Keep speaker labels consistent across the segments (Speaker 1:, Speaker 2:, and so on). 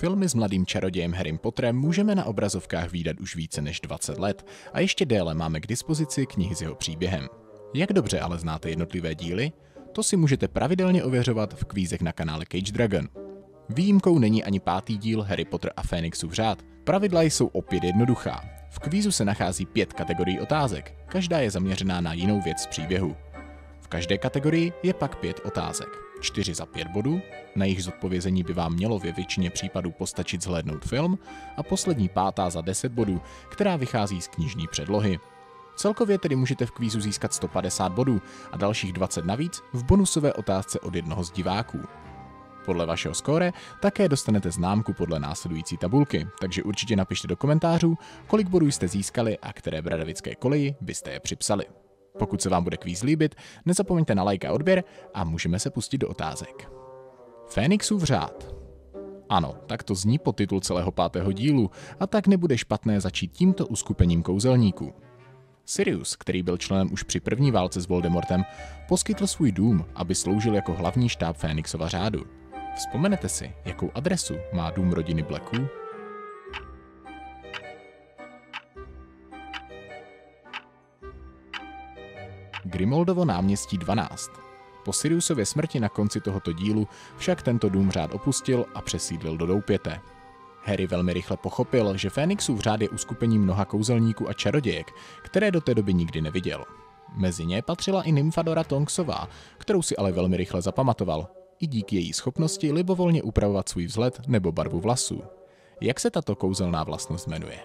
Speaker 1: Filmy s mladým čarodějem Harrym Potterem můžeme na obrazovkách výdat už více než 20 let a ještě déle máme k dispozici knihy s jeho příběhem. Jak dobře ale znáte jednotlivé díly? To si můžete pravidelně ověřovat v kvízech na kanále Cage Dragon. Výjimkou není ani pátý díl Harry Potter a Fénixův řád. Pravidla jsou opět jednoduchá. V kvízu se nachází pět kategorií otázek, každá je zaměřená na jinou věc z příběhu. V každé kategorii je pak pět otázek. Čtyři za pět bodů, na jejich zodpovězení by vám mělo ve většině případů postačit zhlédnout film, a poslední pátá za 10 bodů, která vychází z knižní předlohy. Celkově tedy můžete v kvízu získat 150 bodů a dalších 20 navíc v bonusové otázce od jednoho z diváků. Podle vašeho skóre také dostanete známku podle následující tabulky, takže určitě napište do komentářů, kolik bodů jste získali a které bradavické koleji byste je připsali. Pokud se vám bude kvíz líbit, nezapomeňte na like a odběr a můžeme se pustit do otázek. Fénixův řád. Ano, tak to zní titul celého pátého dílu a tak nebude špatné začít tímto uskupením kouzelníků. Sirius, který byl členem už při první válce s Voldemortem, poskytl svůj dům, aby sloužil jako hlavní štáb Fénixova řádu. Vzpomenete si, jakou adresu má dům rodiny Blacků? Grimoldovo náměstí 12. Po Siriusově smrti na konci tohoto dílu však tento dům řád opustil a přesídlil do Doupěte. Harry velmi rychle pochopil, že Fénixův řád je uskupení mnoha kouzelníků a čarodějek, které do té doby nikdy neviděl. Mezi ně patřila i Nymfadora Tonksová, kterou si ale velmi rychle zapamatoval, i díky její schopnosti libovolně upravovat svůj vzhled nebo barvu vlasů. Jak se tato kouzelná vlastnost jmenuje?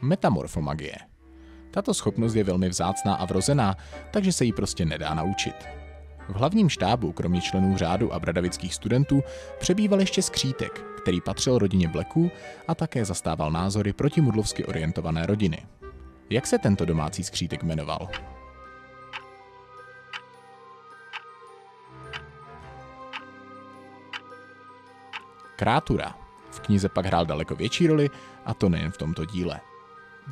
Speaker 1: Metamorfomagie. Tato schopnost je velmi vzácná a vrozená, takže se jí prostě nedá naučit. V hlavním štábu, kromě členů řádu a bradavických studentů, přebýval ještě skřítek, který patřil rodině Blacků a také zastával názory protimudlovsky orientované rodiny. Jak se tento domácí skřítek jmenoval? Krátura. V knize pak hrál daleko větší roli, a to nejen v tomto díle.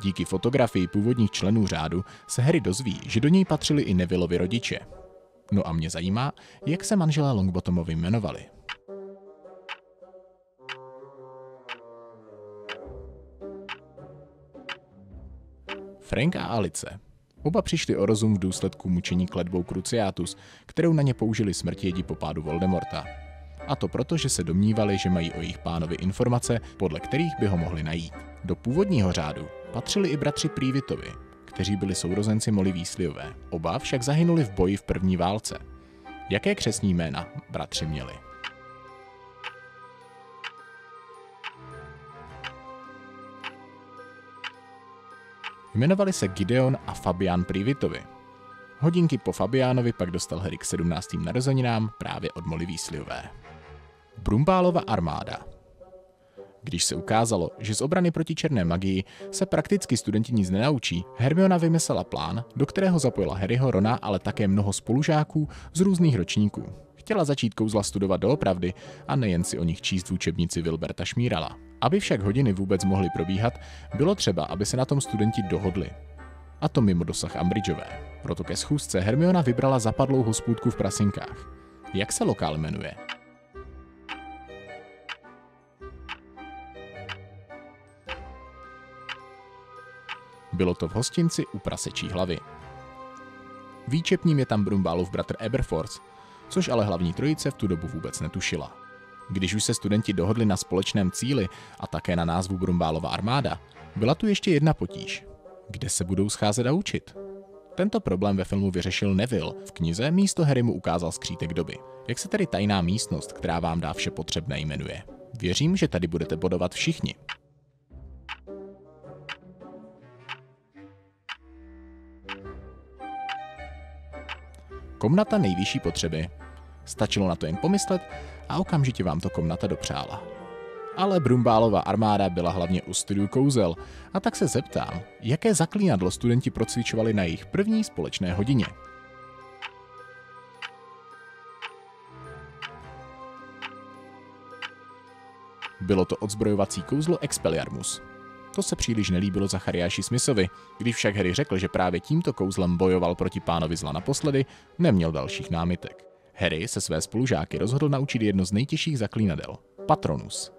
Speaker 1: Díky fotografii původních členů řádu se Harry dozví, že do něj patřili i Nevillovi rodiče. No a mě zajímá, jak se manželé Longbottomovi jmenovali. Frank a Alice. Oba přišli o rozum v důsledku mučení kledbou Cruciatus, kterou na ně použili smrtědi po pádu Voldemorta. A to proto, že se domnívali, že mají o jejich pánovi informace, podle kterých by ho mohli najít. Do původního řádu patřili i bratři Prívitovi, kteří byli sourozenci Molly Weasleyové. Oba však zahynuli v boji v první válce. Jaké křesní jména bratři měli? Jmenovali se Gideon a Fabian Privitovi. Hodinky po Fabiánovi pak dostal Harry k 17. narozeninám právě od Molly Weasleyové. Brumbálova armáda když se ukázalo, že z obrany proti černé magii se prakticky studenti nic nenaučí, Hermiona vymyslela plán, do kterého zapojila Harryho, Rona, ale také mnoho spolužáků z různých ročníků. Chtěla začít kouzla studovat doopravdy a nejen si o nich číst v učebnici Wilberta Šmírala. Aby však hodiny vůbec mohly probíhat, bylo třeba, aby se na tom studenti dohodli. A to mimo dosah Ambridgeové. Proto ke schůzce Hermiona vybrala zapadlou hospůdku v Prasinkách. Jak se lokál jmenuje? Bylo to v hostinci u prasečí hlavy. Výčepním je tam Brumbálův bratr Eberforce, což ale hlavní trojice v tu dobu vůbec netušila. Když už se studenti dohodli na společném cíli a také na názvu Brumbálova armáda, byla tu ještě jedna potíž. Kde se budou scházet a učit? Tento problém ve filmu vyřešil Neville. V knize místo Harry mu ukázal skřítek doby. Jak se tedy tajná místnost, která vám dá vše potřebné, jmenuje? Věřím, že tady budete bodovat všichni. Komnata nejvyšší potřeby. Stačilo na to jen pomyslet a okamžitě vám to komnata dopřála. Ale Brumbálova armáda byla hlavně u studiu kouzel, a tak se zeptám, jaké zaklínadlo studenti procvičovali na jejich první společné hodině. Bylo to odzbrojovací kouzlo Expelliarmus. To se příliš nelíbilo Zachariáši Smithovi. Když však Harry řekl, že právě tímto kouzlem bojoval proti pánovi zla naposledy, neměl dalších námitek. Harry se své spolužáky rozhodl naučit jedno z nejtěžších zaklínadel – Patronus.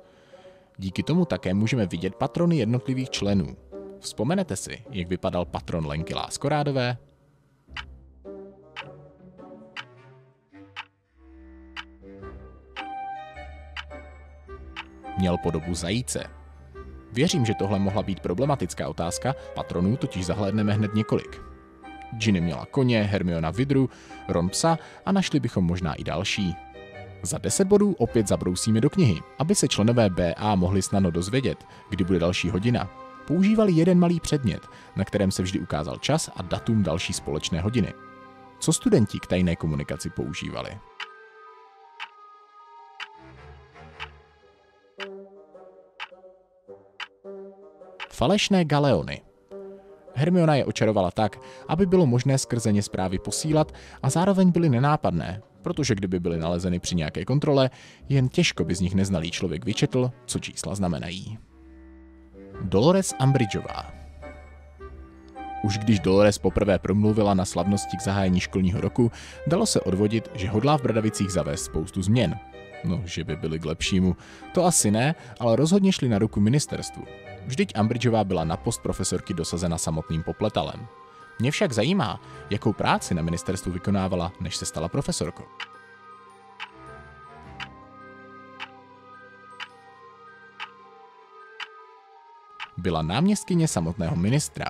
Speaker 1: Díky tomu také můžeme vidět patrony jednotlivých členů. Vzpomenete si, jak vypadal patron Lenky Láskorádové? Měl podobu zajíce. Věřím, že tohle mohla být problematická otázka, patronů totiž zahlédneme hned několik. Ginny měla koně, Hermiona vidru, Ron psa a našli bychom možná i další. Za 10 bodů opět zabrousíme do knihy, aby se členové BA mohli snadno dozvědět, kdy bude další hodina. Používali jeden malý předmět, na kterém se vždy ukázal čas a datum další společné hodiny. Co studenti k tajné komunikaci používali? Falešné galeony. Hermiona je očarovala tak, aby bylo možné skrze ně zprávy posílat a zároveň byly nenápadné, protože kdyby byly nalezeny při nějaké kontrole, jen těžko by z nich neznalý člověk vyčetl, co čísla znamenají. Dolores Umbridgeová už když Dolores poprvé promluvila na slavnosti k zahájení školního roku, dalo se odvodit, že hodlá v Bradavicích zavést spoustu změn. No, že by byly k lepšímu. To asi ne, ale rozhodně šli na ruku ministerstvu. Vždyť Umbridgeová byla na post profesorky dosazena samotným popletalem. Mě však zajímá, jakou práci na ministerstvu vykonávala, než se stala profesorkou. Byla náměstkyně samotného ministra,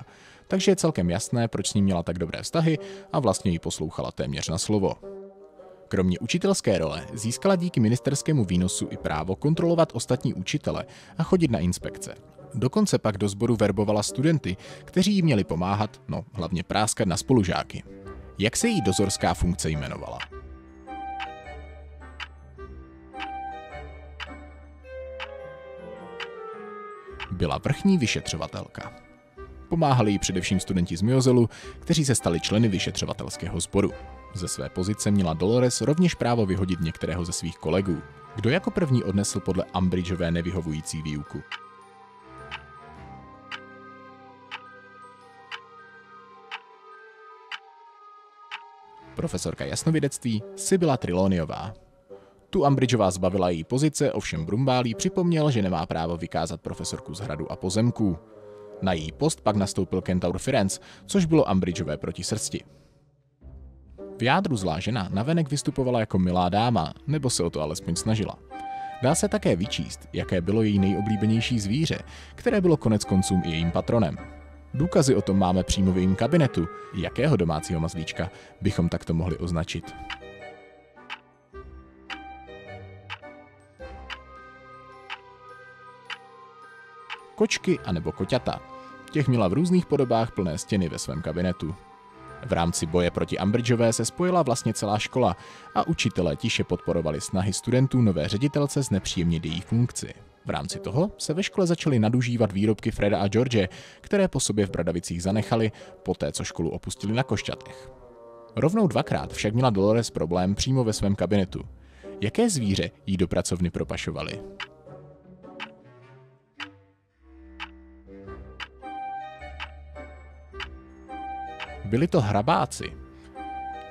Speaker 1: takže je celkem jasné, proč s ní měla tak dobré vztahy a vlastně ji poslouchala téměř na slovo. Kromě učitelské role získala díky ministerskému výnosu i právo kontrolovat ostatní učitele a chodit na inspekce. Dokonce pak do sboru verbovala studenty, kteří jí měli pomáhat, no hlavně práskat na spolužáky. Jak se jí dozorská funkce jmenovala? Byla vrchní vyšetřovatelka. Pomáhali jí především studenti z Miozelu, kteří se stali členy vyšetřovatelského sboru. Ze své pozice měla Dolores rovněž právo vyhodit některého ze svých kolegů. Kdo jako první odnesl podle Umbridgeové nevyhovující výuku? profesorka jasnovědectví Sybila Triloniová. Tu Umbridgeová zbavila její pozice, ovšem Brumbálí připomněl, že nemá právo vykázat profesorku z hradu a pozemků. Na její post pak nastoupil Kentaur Firenze, což bylo Umbridgeové proti srsti. V jádru zlá žena navenek vystupovala jako milá dáma, nebo se o to alespoň snažila. Dá se také vyčíst, jaké bylo její nejoblíbenější zvíře, které bylo konec koncům i jejím patronem. Důkazy o tom máme přímo v jejím kabinetu. Jakého domácího mazlíčka bychom takto mohli označit? Kočky anebo koťata. Těch měla v různých podobách plné stěny ve svém kabinetu. V rámci boje proti Umbridgeové se spojila vlastně celá škola a učitelé tiše podporovali snahy studentů nové ředitelce znepříjemnit její funkci. V rámci toho se ve škole začaly nadužívat výrobky Freda a George, které po sobě v Bradavicích zanechali, poté co školu opustili na Košťatech. Rovnou dvakrát však měla Dolores problém přímo ve svém kabinetu. Jaké zvíře jí do pracovny propašovali? Byli to hrabáci.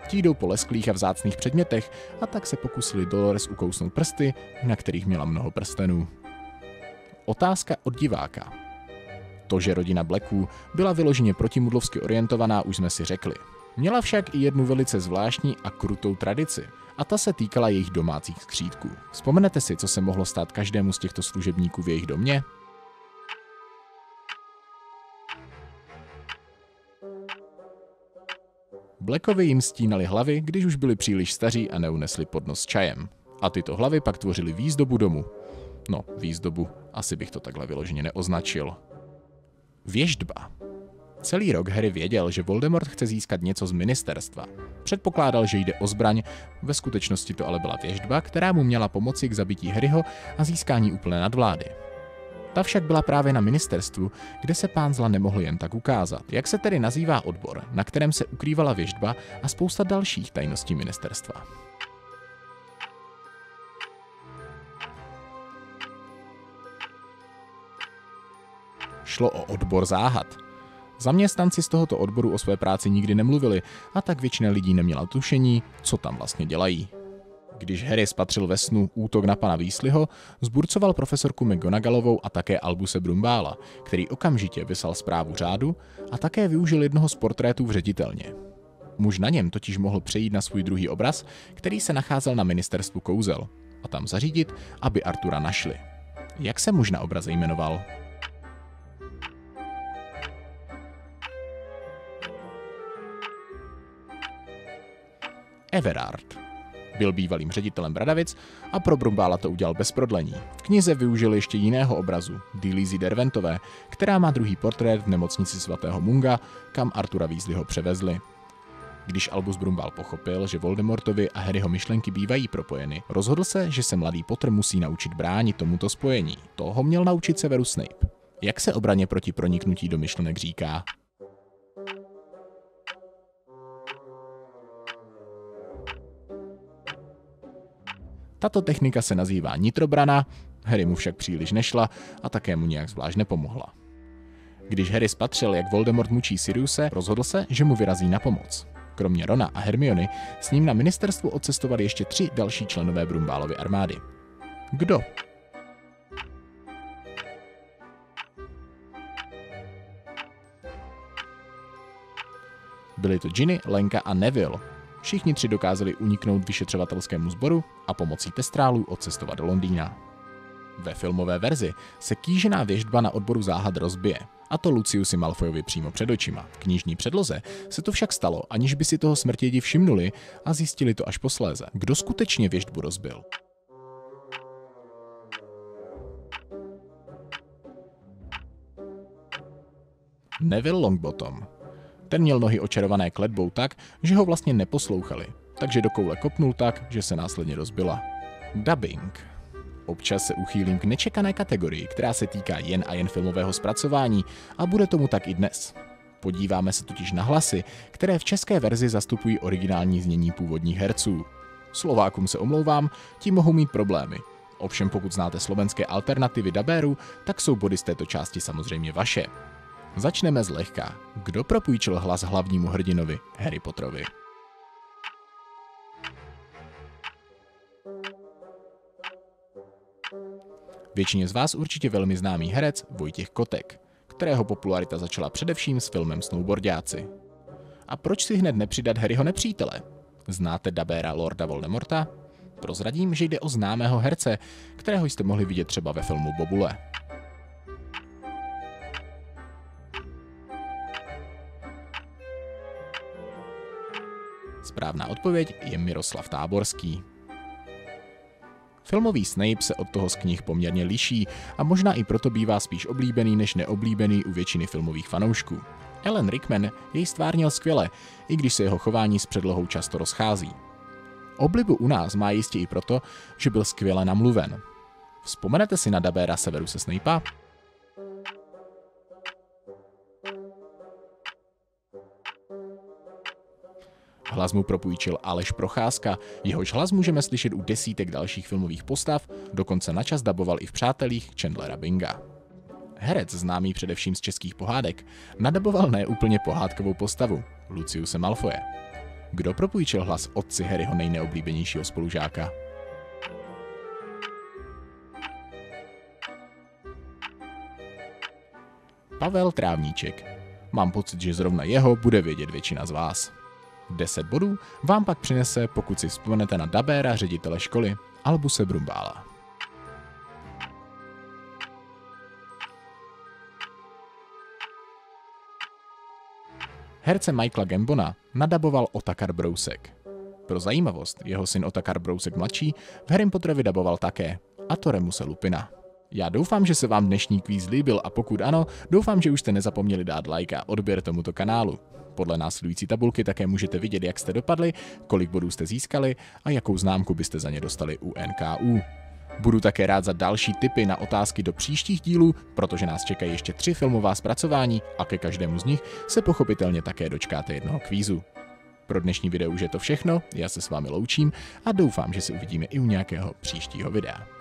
Speaker 1: Ti jdou po lesklých a vzácných předmětech a tak se pokusili Dolores ukousnout prsty, na kterých měla mnoho prstenů. Otázka od diváka. To, že rodina Blacků byla vyloženě protimudlovsky orientovaná, už jsme si řekli. Měla však i jednu velice zvláštní a krutou tradici, a ta se týkala jejich domácích skřítků. Vzpomenete si, co se mohlo stát každému z těchto služebníků v jejich domě? Blackovi jim stínali hlavy, když už byli příliš staří a neunesli podnos s čajem. A tyto hlavy pak tvořily výzdobu domu. No, výzdobu, asi bych to takhle vyloženě neoznačil. Věždba. Celý rok Harry věděl, že Voldemort chce získat něco z ministerstva. Předpokládal, že jde o zbraň, ve skutečnosti to ale byla věždba, která mu měla pomoci k zabití Harryho a získání úplné nadvlády. Ta však byla právě na ministerstvu, kde se pán zla nemohl jen tak ukázat. Jak se tedy nazývá odbor, na kterém se ukrývala věždba a spousta dalších tajností ministerstva? šlo o odbor záhad. Zaměstnanci z tohoto odboru o své práci nikdy nemluvili a tak většina lidí neměla tušení, co tam vlastně dělají. Když Harry spatřil ve snu útok na pana Weasleyho, zburcoval profesorku McGonagallovou a také Albuse Brumbála, který okamžitě vyslal zprávu řádu a také využil jednoho z portrétů v ředitelně. Muž na něm totiž mohl přejít na svůj druhý obraz, který se nacházel na ministerstvu kouzel, a tam zařídit, aby Artura našli. Jak se muž na obraze jmenoval? Everard. Byl bývalým ředitelem Bradavic a pro Brumbála to udělal bez prodlení. V knize využil ještě jiného obrazu, Dilízy Derventové, která má druhý portrét v nemocnici svatého Munga, kam Artura Weasleyho převezli. Když Albus Brumbál pochopil, že Voldemortovi a Harryho myšlenky bývají propojeny, rozhodl se, že se mladý Potter musí naučit bránit tomuto spojení. Toho měl naučit Severus Snape. Jak se obraně proti proniknutí do myšlenek říká? Tato technika se nazývá nitrobrana, Harry mu však příliš nešla a také mu nějak zvlášť nepomohla. Když Harry spatřil, jak Voldemort mučí Siriuse, rozhodl se, že mu vyrazí na pomoc. Kromě Rona a Hermiony s ním na ministerstvu odcestovali ještě tři další členové Brumbálovy armády. Kdo? Byli to Ginny, Lenka a Neville. Všichni tři dokázali uniknout vyšetřovatelskému sboru a pomocí testrálů odcestovat do Londýna. Ve filmové verzi se kýžená věždba na odboru záhad rozbije, a to Luciusi Malfoyovi přímo před očima. V knižní předloze se to však stalo, aniž by si toho smrtědi všimnuli a zjistili to až posléze. Kdo skutečně věždbu rozbil? Neville Longbottom. Ten měl nohy očarované kletbou tak, že ho vlastně neposlouchali, takže do koule kopnul tak, že se následně rozbila. Dubbing. Občas se uchýlím k nečekané kategorii, která se týká jen a jen filmového zpracování a bude tomu tak i dnes. Podíváme se totiž na hlasy, které v české verzi zastupují originální znění původních herců. Slovákům se omlouvám, ti mohou mít problémy. Ovšem pokud znáte slovenské alternativy dabéru, tak jsou body z této části samozřejmě vaše. Začneme zlehka. Kdo propůjčil hlas hlavnímu hrdinovi Harry Potterovi? Většině z vás určitě velmi známý herec Vojtěch Kotek, kterého popularita začala především s filmem Snowboardiáci. A proč si hned nepřidat Harryho nepřítele? Znáte dabéra Lorda Voldemorta? Prozradím, že jde o známého herce, kterého jste mohli vidět třeba ve filmu Bobule. Správná odpověď je Miroslav Táborský. Filmový Snape se od toho z knih poměrně liší a možná i proto bývá spíš oblíbený než neoblíbený u většiny filmových fanoušků. Ellen Rickman jej stvárnil skvěle, i když se jeho chování s předlohou často rozchází. Oblibu u nás má jistě i proto, že byl skvěle namluven. Vzpomenete si na dabéra Severuse Snape'a? Hlas mu propůjčil Aleš Procházka, jehož hlas můžeme slyšet u desítek dalších filmových postav, dokonce načas daboval i v Přátelích Chandlera Binga. Herec, známý především z českých pohádek, nadaboval neúplně pohádkovou postavu, Luciuse Malfoje. Kdo propůjčil hlas otci Harryho nejneoblíbenějšího spolužáka? Pavel Trávníček. Mám pocit, že zrovna jeho bude vědět většina z vás. 10 bodů vám pak přinese, pokud si vzpomenete na Dabéra, ředitele školy, Albuse Brumbála. Herce Michaela Gambona nadaboval Otakar Brousek. Pro zajímavost, jeho syn Otakar Brousek mladší v Harry Potterovi daboval také, a to Remuse Lupina. Já doufám, že se vám dnešní kvíz líbil a pokud ano, doufám, že už jste nezapomněli dát like a odběr tomuto kanálu. Podle následující tabulky také můžete vidět, jak jste dopadli, kolik bodů jste získali a jakou známku byste za ně dostali u NKU. Budu také rád za další tipy na otázky do příštích dílů, protože nás čekají ještě tři filmová zpracování a ke každému z nich se pochopitelně také dočkáte jednoho kvízu. Pro dnešní video už je to všechno, já se s vámi loučím a doufám, že se uvidíme i u nějakého příštího videa.